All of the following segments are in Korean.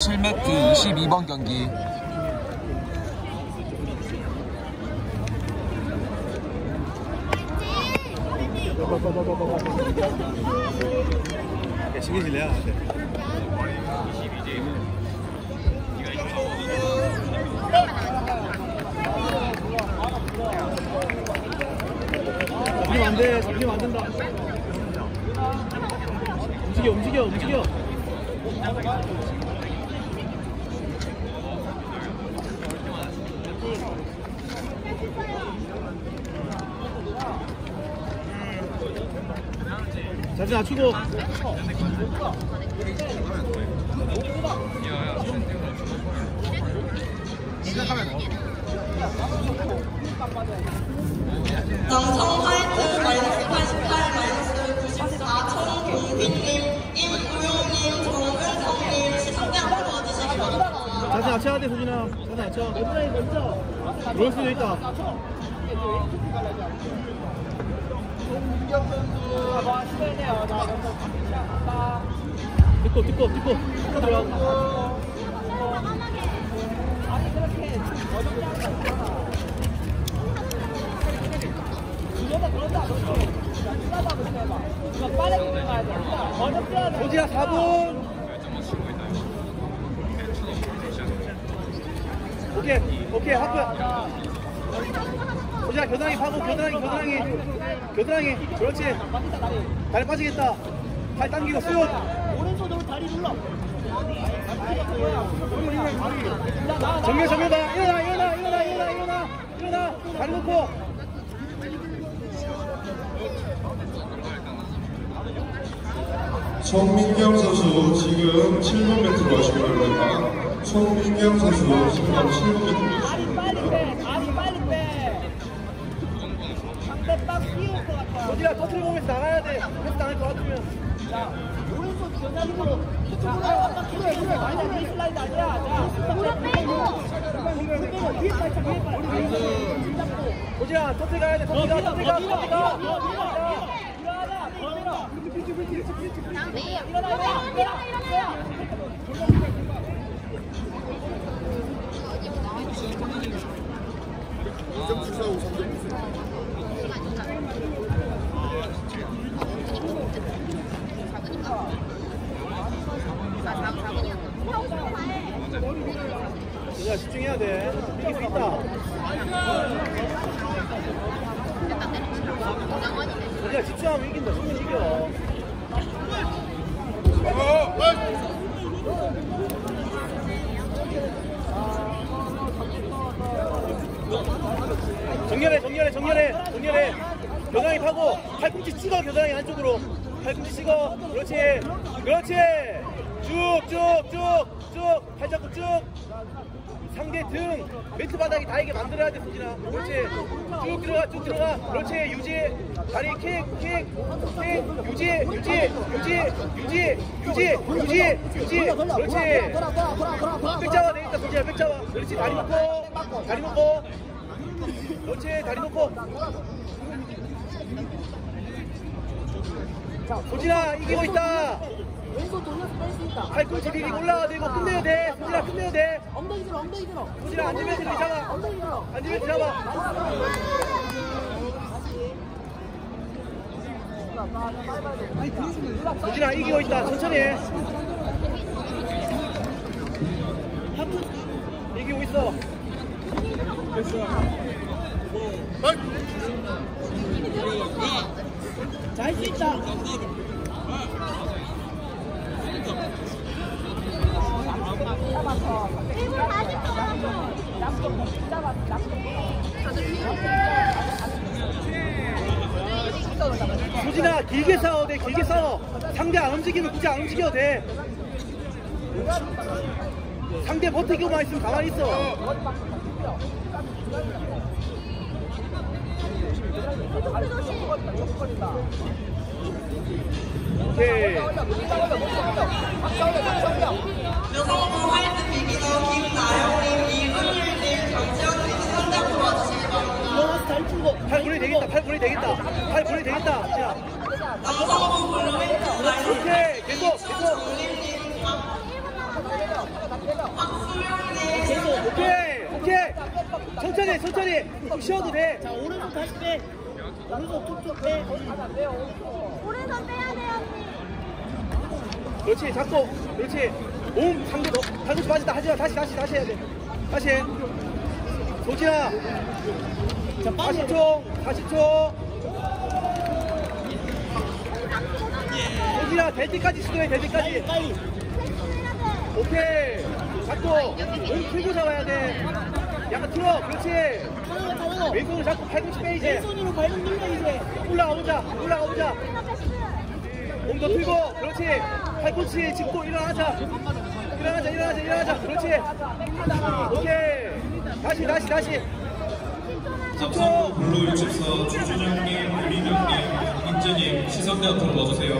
7매트 22번 경기 신기질래야? 잡히면 안 돼, 잡히면 안 된다. 움직여, 움직여, 움직여. 자세 낮추고. 남성 화이트 마이너스 88 마이너스 94 청경빈님 임우용님 정은성님 시상대 한번 도와주시기 바랍니다. 자세 낮춰야 돼, 소진아. 자세 낮춰. 먼저, 듣고. 소진아, 4분. 오케이, 오케이, 하프. 소진아, 겨드랑이 파고, 겨드랑이, 겨드랑이. 겨드랑이. 그렇지. 다리 빠지겠다. 팔 당기고, 쑥. 오른손으로 다리 눌러. 정면, 정면 봐. 일어나, 일어나, 일어나, 일어나, 일어나. 일어나. 다리 놓고. 손민경 선수 지금 7번 매트로 하시기 바랍니다. 손민경 선수 지금 7번 매트로 다리 빨리 빼. 다 빡 띄울 것 같아. 소진아, 터트려 보면서 나가야 돼. 패스 당할 것 같으면. 자, 오른손 겨자리로. 자, 아까 그래, 그래. 아니야, 이 슬라이드 아니야. 자, 무릎 빼고. 무릎 빼고. 뒤에 발차, 뒤에 발차. 소진아, 터트려 가야 돼. 터트려, 밀어, 터트려, 밀어, 터트려. 밀어, 밀어, 밀어. 일어나, 더 밀어. 일어나, 일어나, 일어나. 소진 아, 집중해야 돼. 이길 수 있다. 소진아, 집중하면 이긴다. 충분히 이겨. 정렬해 정렬해 정렬해 정렬해 겨드랑이 파고 팔꿈치 찍어 겨드랑이 안쪽으로 팔꿈치 찍어 그렇지 그렇지 쭉쭉쭉쭉 팔 잡고 쭉 상대 등 매트 바닥이 닿게 만들어야 돼 소진아 그렇지. 쭉 들어가 쭉 들어가. 그렇지. 유지. 다리 킥킥킥. 유지 유지 유지 유지 유지 유지 유지. 그렇지. 백 잡아 되겠다 소진아 백 잡아 그렇지. 다리 놓고. 다리 놓고. 그렇지. 다리 놓고. 소진아 이기고 있다 왼손 돌려서 뺄 수 있다. 팔꿈치 디디고 올라가 되고 끝내야 돼. 소진아 끝내야 돼. 엉덩이 들어, 엉덩이 들어. 소진아 앉으면 들이 잡아. 엉덩이 들어. 앉으면 잡아. 소진아 이기고 있다. 천천히 해. 이기고 있어. 잘수 있다. 진아 길게 싸워 돼. 길게 싸워. 상대 안 움직이면 굳이 안 움직여도 돼. 상대 버티기만 있으면 가만히 있어. 오케이 여성부 화이트 비기너 김나영 어, 팔 분리 되겠다. 팔 분이 되겠다. 팔 분이 되겠다. 야. 오케이. 계속, 계속. 오케이, 오케이. 천천히, 천천히. 좀 쉬어도 돼. 자, 오른손 다시 빼. 오른손 툭툭 빼. 오른손 빼야 돼 언니. 그렇지, 잡고. 그렇지. 몸 상대 너. 발꿈치 빠진다. 하지마. 다시, 다시, 다시 해야 돼. 다시 해. 소진아 자, 빨리. 40초 40초 소진아 될 때까지 시도해 될 때까지 빨리. 오케이 잡고 몸 풀고 잡아야 돼 약간 틀어 그렇지. 왼손을 잡고 팔꿈치 빼 이제 왼손으로 발목 밀려, 이제. 올라가 보자 올라가 보자 몸더 풀고 그렇지 팔꿈치 짚고 일어나자 일어나자 일어나자 일어나자. 그렇지. 오케이. 다시 다시 다시. 삼성구 블루 64 주준영님, 유리명님, 김진님 시상대 앞으로 와주세요.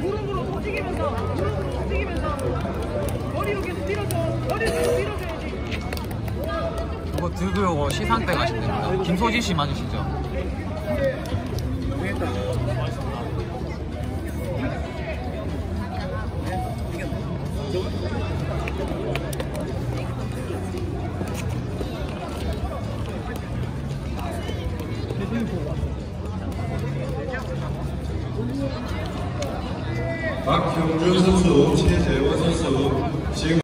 무릎으로 움직이면서 무릎으로 움직이면서 머리로 계속 밀어줘 머리로 계속 밀어줘야지 그거 시상대 가시면 됩니다. 김소진 씨 맞으시죠?